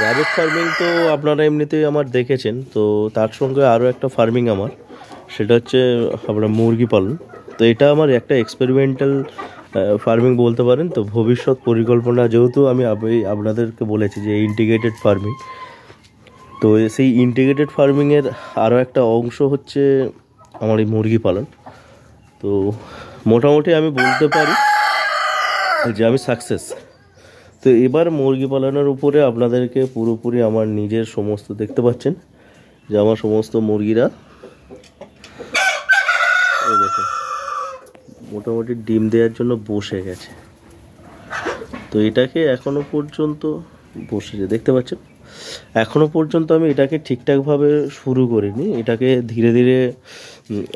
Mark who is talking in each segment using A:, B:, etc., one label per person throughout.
A: Rabbit farming তো আপনারা এমনিতেই আমার দেখেছেন, তো তার সঙ্গে আরও একটা ফার্মিং আমার, সেটা হচ্ছে আপনার মুরগি পালন। তো এটা আমার একটা এক্সপেরিমেন্টাল ফার্মিং বলতে পারেন। তো ভবিষ্যৎ পরিকল্পনা যেহেতু আমি আপ- আপনাদেরকে বলেছি যে ইন্টিগ্রেটেড ফার্মিং তো সেই ইন্টিগ্রেটেড ফার্মিংয়ের আরও একটা অংশ হচ্ছে আমার এই মুরগি পালন। তো মোটামুটি আমি বলতে পারি যে আমি সাকসেস তো এবার মুরগি পালনের উপরে আপনাদেরকে পুরোপুরি আমার নিজের সমস্ত দেখতে পাচ্ছেন, যে আমার সমস্ত মুরগিরা মোটামুটি ডিম দেওয়ার জন্য বসে গেছে। তো এটাকে এখনও পর্যন্ত বসেছে দেখতে পাচ্ছেন? এখনও পর্যন্ত আমি এটাকে ঠিকঠাকভাবে শুরু করিনি, এটাকে ধীরে ধীরে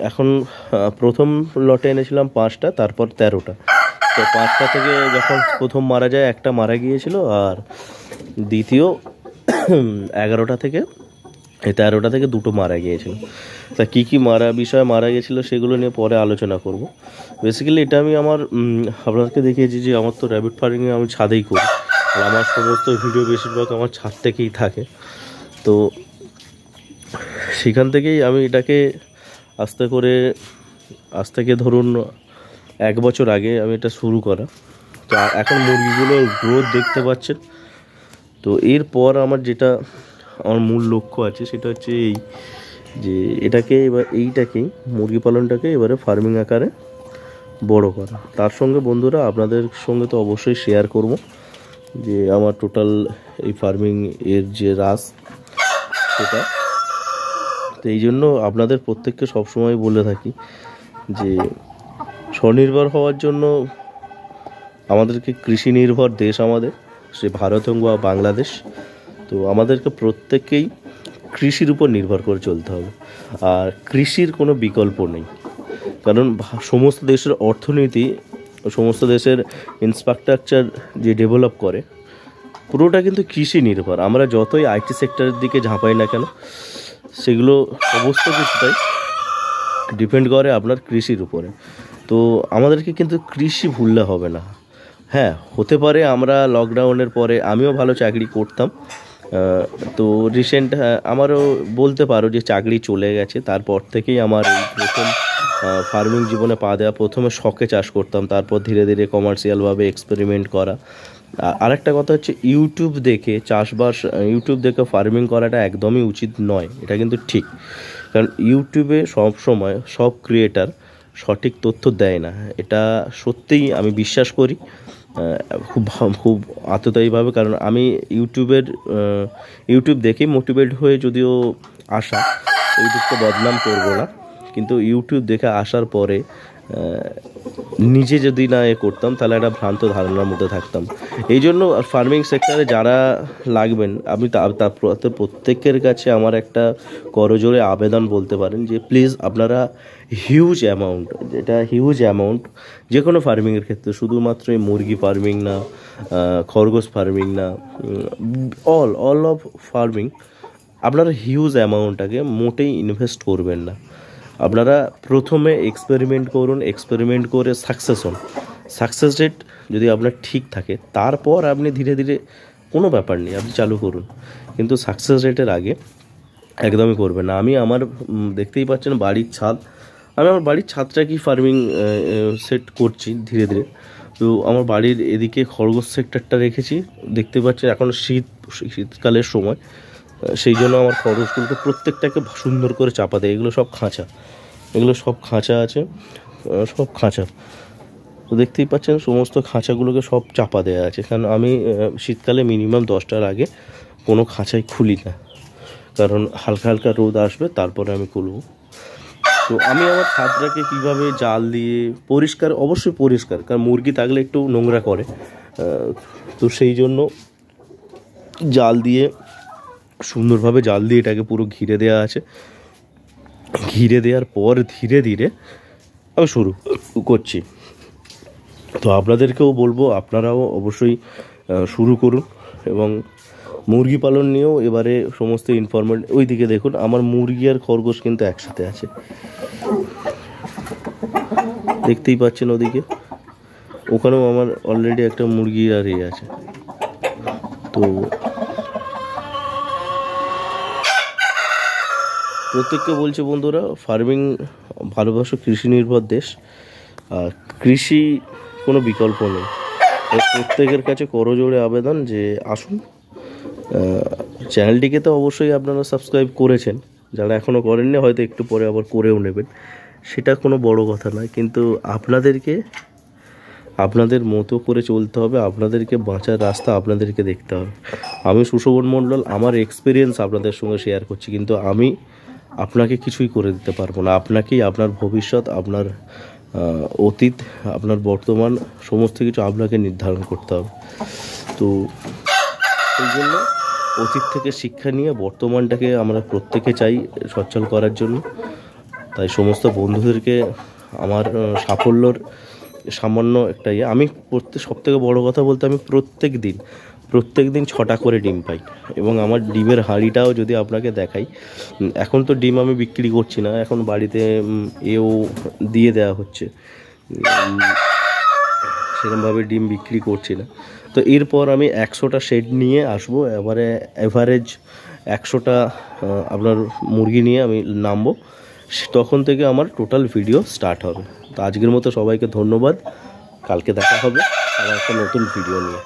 A: এখন প্রথম লটে এনেছিলাম পাঁচটা, তারপর তেরোটা। তো পাঁচটা থেকে যখন প্রথম মারা যায়, একটা মারা গিয়েছিল আর দ্বিতীয় এগারোটা থেকে, এই তেরোটা থেকে দুটো মারা গিয়েছিল। তা কী কী মারা, বিষয় মারা গেছিল সেগুলো নিয়ে পরে আলোচনা করব। বেসিক্যালি এটা আমি আমার আপনাদেরকে দেখিয়েছি যে আমার তো র্যাবিট ফার্মিংয়ে আমি ছাদেই করি। আর আমার সমস্ত ভিডিও বেশিরভাগ আমার ছাদ থেকেই থাকে। তো সেখান থেকেই আমি এটাকে আস্তে করে আজ থেকে ধরুন এক বছর আগে আমি এটা শুরু করা। তো এখন মুরগিগুলোর গ্রোথ দেখতে পাচ্ছেন। তো এরপর আমার যেটা, আমার মূল লক্ষ্য আছে, সেটা হচ্ছে এই যে এটাকে এবার এইটাকেই, মুরগি পালনটাকে এবারে ফার্মিং আকারে বড় করা। তার সঙ্গে বন্ধুরা, আপনাদের সঙ্গে তো অবশ্যই শেয়ার করব যে আমার টোটাল এই ফার্মিং এর যে রাস সেটা। তো এই জন্য আপনাদের প্রত্যেককে সবসময় বলে থাকি যে স্বনির্ভর হওয়ার জন্য আমাদেরকে কৃষি নির্ভর দেশ আমাদের, সে ভারত হোক বা বাংলাদেশ। তো আমাদেরকে প্রত্যেককেই কৃষির উপর নির্ভর করে চলতে হবে। আর কৃষির কোনো বিকল্প নেই। কারণ সমস্ত দেশের অর্থনীতি, সমস্ত দেশের ইনফ্রাস্ট্রাকচার যে ডেভেলপ করে, পুরোটা কিন্তু কৃষি নির্ভর। আমরা যতই আইটি সেক্টরের দিকে ঝাঁপাই না কেন, সেগুলো সমস্ত কিছুটাই ডিপেন্ড করে আপনার কৃষির উপরে। তো আমাদেরকে কিন্তু কৃষি ভুললে হবে না। হ্যাঁ হতে পারে আমরা লকডাউনের পরে আমিও ভালো চাকরি করতাম। তো রিসেন্ট আমারও বলতে পারো যে চাকরি চলে গেছে। তারপর থেকেই আমার এই প্রথম ফার্মিং জীবনে পা দেওয়া প্রথমে শখে চাষ করতাম। তারপর ধীরে ধীরে কমার্শিয়ালভাবে এক্সপেরিমেন্ট করা। আ- আরেকটা কথা হচ্ছে ইউটিউব দেখে চাষবাস ইউটিউব দেখে ফার্মিং করাটা একদমই উচিত নয়। এটা কিন্তু ঠিক। কারণ ইউটিউবে সব সময় সব ক্রিয়েটার সঠিক তথ্য দেয় না। এটা সত্যিই আমি বিশ্বাস করি। খুব খুব আততায়ীভাবে, কারণ আমি ইউটিউবের ইউটিউব দেখেই মোটিভেট হয়ে যদিও আসা ইউটিউবকে বদনাম করব না। কিন্তু ইউটিউব দেখে আসার পরে নিজে যদি না এ করতাম, তাহলে একটা ভ্রান্ত ধারণার মধ্যে থাকতাম। এই জন্য ফার্মিং সেক্টরে যারা লাগবেন, আমি প্রত্যেকের কাছে আমার একটা করজোরে আবেদন বলতে পারেন যে প্লিজ আপনারা হিউজ অ্যামাউন্ট যেটা হিউজ অ্যামাউন্ট যে কোনো ফার্মিংয়ের ক্ষেত্রে, শুধুমাত্র এই মুরগি ফার্মিং না খরগোশ ফার্মিং না অল অল অফ ফার্মিং আপনারা হিউজ অ্যামাউন্টটাকে মোটেই ইনভেস্ট করবেন না। আপনারা প্রথমে এক্সপেরিমেন্ট করুন এক্সপেরিমেন্ট করে সাকসেস হন। সাকসেস রেট যদি আপনার ঠিক থাকে, তারপর আপনি ধীরে ধীরে কোনো ব্যাপার নেই, আপনি চালু করুন। কিন্তু সাকসেস রেটের আগে একদমই করবেন না। আমি আমার দেখতেই পাচ্ছেন বাড়ির ছাদ। আমি আমার বাড়ির ছাদটা কি ফার্মিং সেট করছি ধীরে ধীরে। তো আমার বাড়ির এদিকে খরগোশ সেক্টরটা রেখেছি। দেখতে পাচ্ছেন এখন শীত, শীতকালের সময়। সেই জন্য আমার খরগোশগুলোকে প্রত্যেকটাকে সুন্দর করে চাপা দেয়। এগুলো সব খাঁচা। এগুলো সব খাঁচা আছে। সব খাঁচা। তো দেখতেই পাচ্ছেন, সমস্ত খাঁচাগুলোকে সব চাপা দেওয়া আছে। কারণ আমি শীতকালে মিনিমাম দশটার আগে কোনো খাঁচাই খুলি না। কারণ হালকা হালকা রোদ আসবে, তারপরে আমি খুলব। তো আমি আমার ছাদটাকে কীভাবে জাল দিয়ে পরিষ্কার, অবশ্যই পরিষ্কার। কারণ মুরগি থাকলে একটু নোংরা করে। তো সেই জন্য জাল দিয়ে সুন্দরভাবে জাল দিয়ে এটাকে পুরো ঘিরে দেওয়া আছে। ঘিরে দেওয়ার পর ধীরে ধীরে আমি শুরু করছি। তো আপনাদেরকেও বলব, আপনারাও অবশ্যই শুরু করুন এবং মুরগি পালন নিয়েও এবারে সমস্ত ইনফরমেট ওইদিকে দেখুন, আমার মুরগি আর খরগোশ কিন্তু একসাথে আছে। দেখতেই পাচ্ছেন ওদিকে। ওখানেও আমার অলরেডি একটা মুরগি আর ইয়ে আছে। তো প্রত্যেককে বলছে বন্ধুরা ফার্মিং ভারতবর্ষ কৃষি নির্ভর দেশ। আর কৃষি কোনো বিকল্প নেই। প্রত্যেকের কাছে করজোড়ে আবেদন যে আসুন। চ্যানেলটিকে তো অবশ্যই আপনারা সাবস্ক্রাইব করেছেন। যারা এখনও করেননি, হয়তো একটু পরে আবার করেও নেবেন। সেটা কোনো বড় কথা নয়, কিন্তু আপনাদেরকে, আপনাদের মতো করে চলতে হবে। আপনাদেরকে বাঁচার রাস্তা আপনাদেরকে দেখতে হবে। আমি সুশোভন মণ্ডল, আমার এক্সপিরিয়েন্স আপনাদের সঙ্গে শেয়ার করছি। কিন্তু আমি আপনাকে কিছুই করে দিতে পারব না। আপনাকেই আপনার ভবিষ্যৎ, আপনার অতীত, আপনার বর্তমান, সমস্ত কিছু আপনাকে নির্ধারণ করতে হবে। তো সেই জন্য অতীত থেকে শিক্ষা নিয়ে বর্তমানটাকে আমরা প্রত্যেকে চাই সচ্ছল করার জন্য। তাই সমস্ত বন্ধুদেরকে আমার সাফল্যর সামান্য একটা ইয়ে। আমি প্রত্যেক সব থেকে বড়ো কথা বলতে আমি প্রত্যেক দিন প্রত্যেক দিন ছটা করে ডিম পাই। এবং আমার ডিমের হাঁড়িটাও যদি আপনাকে দেখাই এখন তো ডিম আমি বিক্রি করছি না, এখন বাড়িতে এও দিয়ে দেওয়া হচ্ছে। সেরকমভাবে ডিম বিক্রি করছি না। তো এরপর আমি একশোটা শেড নিয়ে আসব, এবারে অ্যাভারেজ একশোটা আপনার মুরগি নিয়ে আমি নামবো। তখন থেকে আমার টোটাল ভিডিও স্টার্ট হবে। তো আজকের মতো সবাইকে ধন্যবাদ। কালকে দেখা হবে আবার একটা নতুন ভিডিও নিয়ে।